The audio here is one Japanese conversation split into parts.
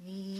見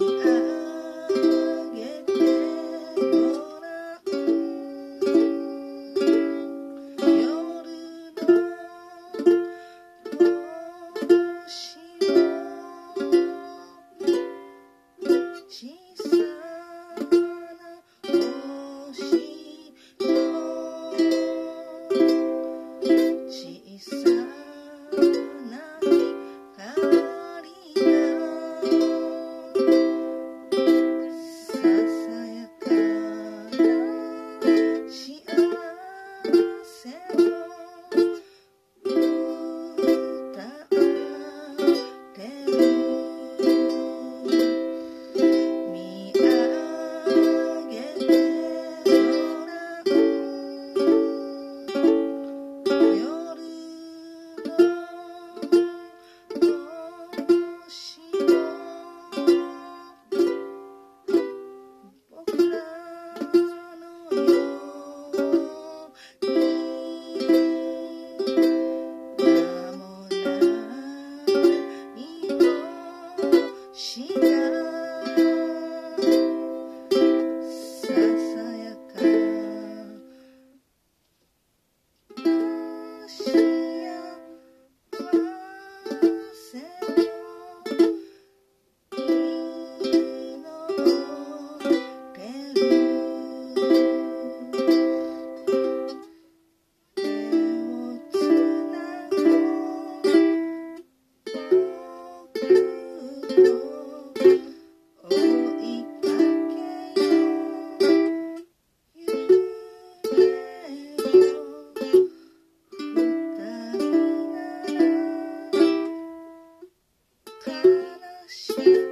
Thank you.